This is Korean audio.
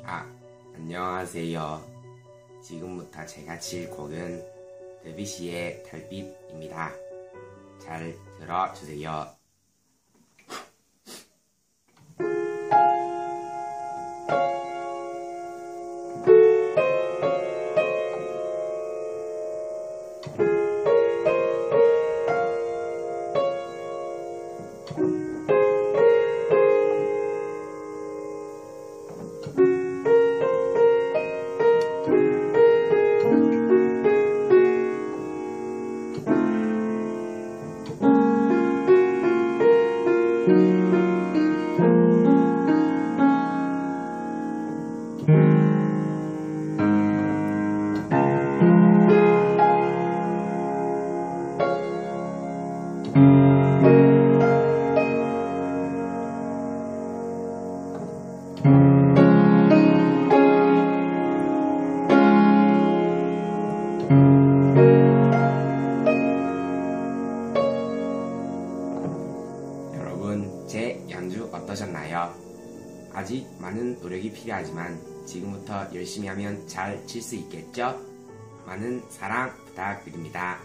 아, 안녕하세요. 지금부터 제가 칠 곡은 데뷔시의 달빛입니다. 잘 들어주세요. 여러분, 제 연주 어떠셨나요? 아직 많은 노력이 필요하지만 지금부터 열심히 하면 잘 칠 수 있겠죠? 많은 사랑 부탁드립니다.